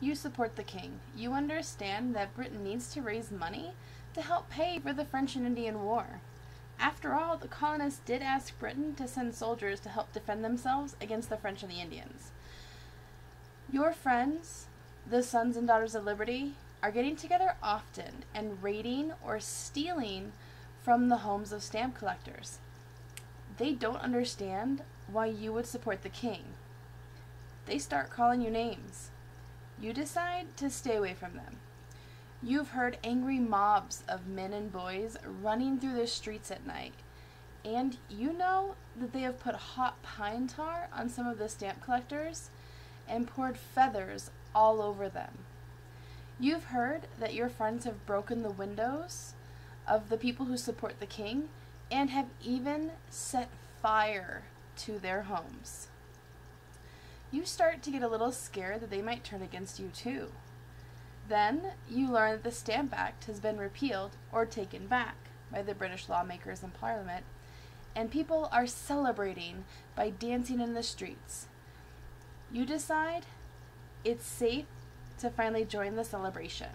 You support the king. You understand that Britain needs to raise money to help pay for the French and Indian War. After all, the colonists did ask Britain to send soldiers to help defend themselves against the French and the Indians. Your friends, the Sons and Daughters of Liberty, are getting together often and raiding or stealing from the homes of stamp collectors. They don't understand why you would support the king. They start calling you names. You decide to stay away from them. You've heard angry mobs of men and boys running through the streets at night, and you know that they have put hot pine tar on some of the stamp collectors and poured feathers all over them. You've heard that your friends have broken the windows of the people who support the king and have even set fire to their homes. You start to get a little scared that they might turn against you too. Then you learn that the Stamp Act has been repealed or taken back by the British lawmakers and Parliament, and people are celebrating by dancing in the streets. You decide it's safe to finally join the celebration.